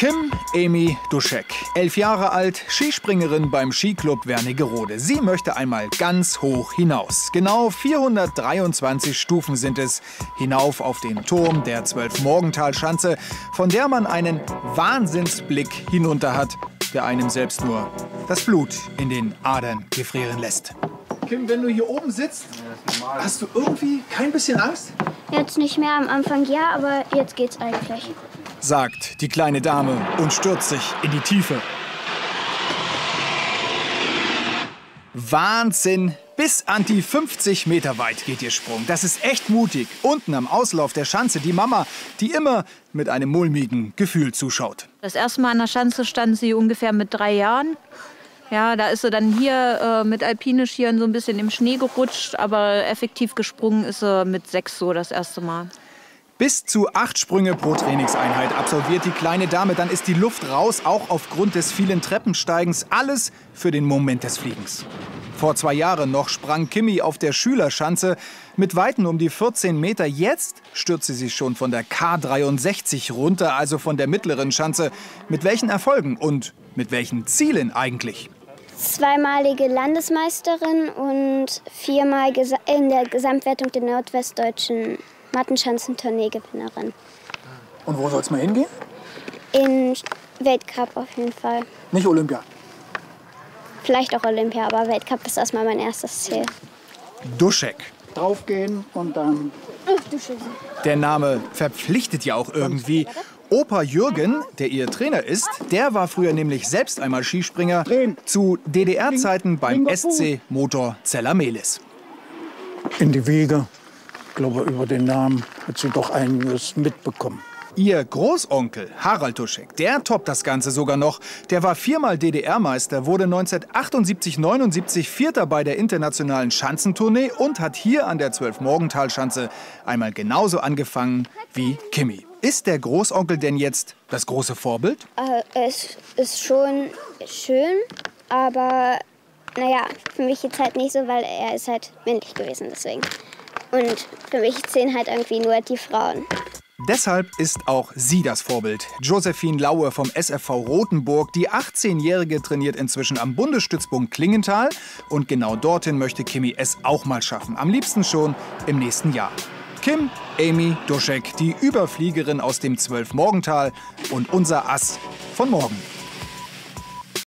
Kim Amy Duschek, elf Jahre alt, Skispringerin beim Skiclub Wernigerode. Sie möchte einmal ganz hoch hinaus. Genau 423 Stufen sind es hinauf auf den Turm der Zwölf-Morgental-Schanze, von der man einen Wahnsinnsblick hinunter hat, der einem selbst nur das Blut in den Adern gefrieren lässt. Kim, wenn du hier oben sitzt, hast du irgendwie kein bisschen Angst? Jetzt nicht mehr am Anfang ja, aber jetzt geht's eigentlich. Sagt die kleine Dame und stürzt sich in die Tiefe. Wahnsinn! Bis an die 50 Meter weit geht ihr Sprung. Das ist echt mutig. Unten am Auslauf der Schanze die Mama, die immer mit einem mulmigen Gefühl zuschaut. Das erste Mal an der Schanze stand sie ungefähr mit drei Jahren. Ja, da ist sie dann hier äh, mit Alpine-Skiern so ein bisschen im Schnee gerutscht, aber effektiv gesprungen ist sie mit sechs so das erste Mal. Bis zu acht Sprünge pro Trainingseinheit absolviert die kleine Dame. Dann ist die Luft raus, auch aufgrund des vielen Treppensteigens. Alles für den Moment des Fliegens. Vor zwei Jahren noch sprang Kimi auf der Schülerschanze mit Weiten um die 14 Meter. Jetzt stürzt sie sich schon von der K63 runter, also von der mittleren Schanze. Mit welchen Erfolgen und mit welchen Zielen eigentlich? Zweimalige Landesmeisterin und viermal in der Gesamtwertung der nordwestdeutschen Mattenschanzentournee-Gewinnerin. Und wo soll es mal hingehen? In Weltcup auf jeden Fall. Nicht Olympia. Vielleicht auch Olympia, aber Weltcup ist erstmal mein erstes Ziel. Duschek. draufgehen und dann Der Name verpflichtet ja auch irgendwie. Opa Jürgen, der ihr Trainer ist, der war früher nämlich selbst einmal Skispringer zu DDR-Zeiten beim SC Motor Zellamelis. in die Wiege. Ich glaube, über den Namen hat sie doch einiges mitbekommen. Ihr Großonkel Harald Duschek, der toppt das Ganze sogar noch. Der war viermal DDR-Meister, wurde 1978-79 Vierter bei der internationalen Schanzentournee und hat hier an der Zwölf-Morgental-Schanze einmal genauso angefangen wie Kimi. Ist der Großonkel denn jetzt das große Vorbild? Äh, es ist schon schön, aber naja, für mich jetzt halt nicht so, weil er ist halt männlich gewesen deswegen. Und für mich zählen halt irgendwie nur die Frauen. Deshalb ist auch sie das Vorbild. Josephine Laue vom SFV Rothenburg. Die 18-Jährige trainiert inzwischen am Bundesstützpunkt Klingenthal. Und genau dorthin möchte Kimi es auch mal schaffen. Am liebsten schon im nächsten Jahr. Kim Amy Duschek, die Überfliegerin aus dem Zwölf-Morgental und unser Ass von morgen.